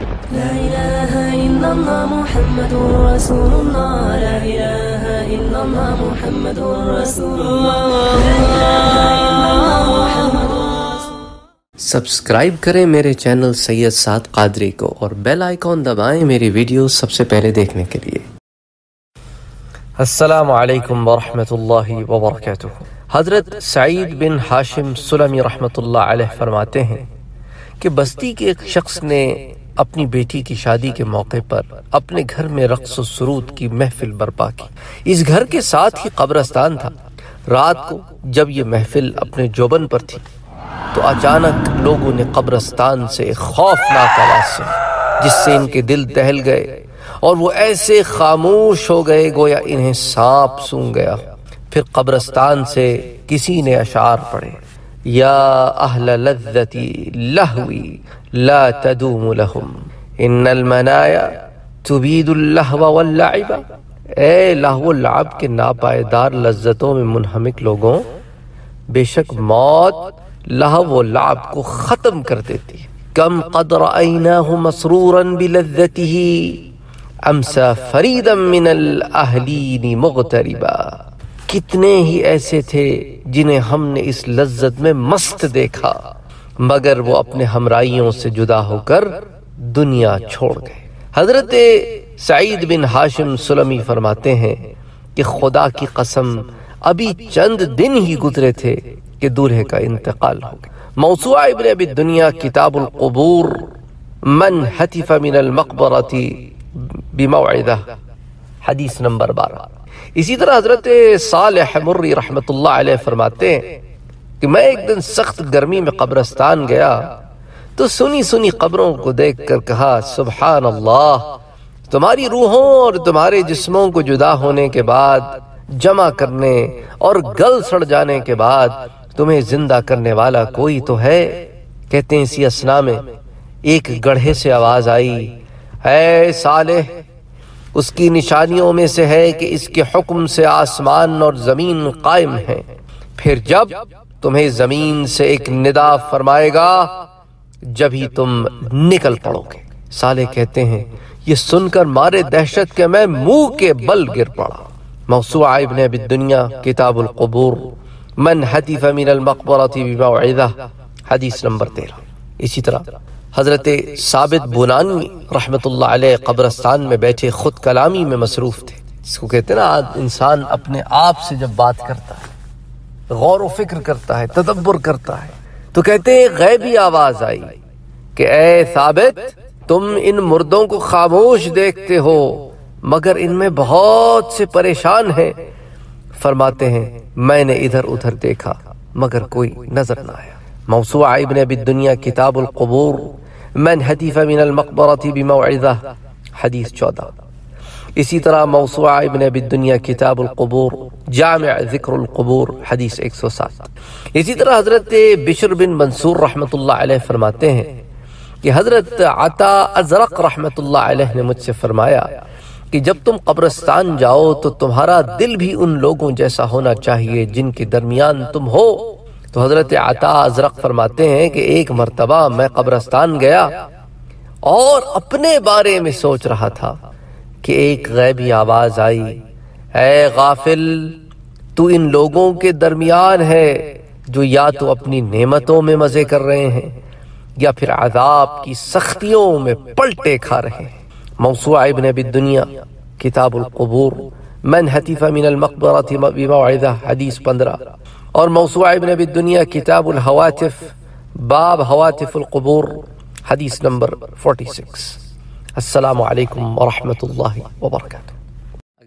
لا إله إلا الله محمد رسول الله. لا إله إلا الله محمد رسول الله. لا إله إلا الله محمد سبسکرائب کریں میرے چینل سید سعد قادری کو اور بیل آئیکن دبائیں میری ویڈیو سب سے پہلے دیکھنے کے لیے. السلام علیکم ورحمۃ اللہ وبرکاتہ. حضرت سعید بن ہاشم سلمی رحمۃ اللہ علیہ فرماتے ہیں کہ بستی کے ایک شخص نے اپنی بیٹی کی شادی کے موقع پر اپنے گھر میں رقص و سرود کی محفل برپا کی۔ اس گھر کے ساتھ ہی قبرستان تھا۔ رات کو جب یہ محفل اپنے جوبن پر تھی، تو اچانک لوگوں نے قبرستان سے خوفناک آواز سنی، جس سے ان کے دل دہل گئے اور وہ ایسے خاموش ہو گئے، گویا انہیں سانپ سونگ گیا۔ پھر قبرستان سے کسی نے اشعار پڑھے۔ یا اہل لذتی لہوی لا تدوم لہم ان المنایا تبید اللہو واللعب اے لہو واللعب کے ناپائیدار لذتوں میں منہمک لوگوں، بے شک موت لہو و لعب کو ختم کر دیتی کم قدر ایناہ مسرورا بلذته، امسا فریدا من الاہلین مغتربا۔ کتنے ہی ایسے تھے جنہیں ہم نے اس لذت میں مست دیکھا، مگر وہ اپنے ہمراہیوں سے جدا ہو کر دنیا چھوڑ گئے۔ حضرت سعید بن ہاشم سلمی فرماتے ہیں کہ خدا کی قسم، ابھی چند دن ہی گزرے تھے کہ دورے کا انتقال ہو گیا۔ موسوعہ ابن ابی الدنیا کتاب القبور، من حتف من المقبرتی بموعدہ، حدیث نمبر بارہ۔ اسی طرح حضرت صالح مری رحمت اللہ علیہ فرماتے ہیں کہ میں ایک دن سخت گرمی میں قبرستان گیا تو سنی سنی قبروں کو دیکھ کر کہا، سبحان اللہ، تمہاری روحوں اور تمہارے جسموں کو جدا ہونے کے بعد، جمع کرنے اور گل سڑ جانے کے بعد تمہیں زندہ کرنے والا کوئی تو ہے؟ کہتے ہیں اسی اسنا میں، ایک گڑھے سے آواز آئی، اے صالح اس کی نشانیوں میں سے ہے کہ اس کے حکم سے آسمان اور زمین قائم ہیں۔ پھر جب تمہیں زمین سے ایک ندا فرمائے گا، جب ہی تم نکل پڑو گے۔ صالح کہتے ہیں، یہ سن کر مارے دہشت کے میں منہ کے بل گر پڑا۔ موسوعہ ابن ابی الدنیا، کتاب القبور، من حتیف من المقبرت بموعدہ حدیث نمبر تیرہ۔ اسی طرح حضرت ثابت بنانی رحمت اللہ علیہ قبرستان میں بیٹھے خود کلامی میں مصروف تھے۔ جس کو کہتے ہیں نا انسان اپنے آپ سے جب بات کرتا ہے، غور و فکر کرتا ہے، تدبر کرتا ہے، تو کہتے ہیں غیبی آواز آئی کہ اے ثابت، تم ان مردوں کو خاموش دیکھتے ہو، مگر ان میں بہت سے پریشان ہیں۔ فرماتے ہیں، میں نے ادھر ادھر دیکھا، مگر کوئی نظر نہ آیا۔ موسوعہ ابن ابی الدنیا کتاب القبور من حدیف من المقبرت بموعظہ حدیث چودہ. اسی طرح موسوعہ ابن ابی الدنیا کتاب القبور، جامع ذکر القبور، حدیث ایک سو سات. اسی طرح حضرت بشر بن منصور رحمت اللہ علیہ فرماتے ہیں کہ حضرت عطا ازرق رحمت اللہ علیہ نے مجھ سے فرمایا کہ جب تم قبرستان جاؤ تو تمہارا دل بھی ان لوگوں جیسا ہونا چاہیے جن کے درمیان تم ہو۔ تو حضرت عطا ازرق فرماتے ہیں کہ ایک مرتبہ میں قبرستان گیا اور اپنے بارے میں سوچ رہا تھا کہ ایک غیبی آواز آئی، اے غافل، تو ان لوگوں کے درمیان ہے جو یا تو اپنی نعمتوں میں مزے کر رہے ہیں یا پھر عذاب کی سختیوں میں پلٹے کھا رہے ہیں۔ موسوعہ ابن ابی الدنیا، کتاب القبور من حتیف من المقبرت بموعدہ حدیث پندرہ۔ اور موسوعہ ابن ابی الدنیا کتاب الحواتف باب حواتف القبور حدیث نمبر 46 السلام علیکم ورحمۃ اللہ وبرکاتہ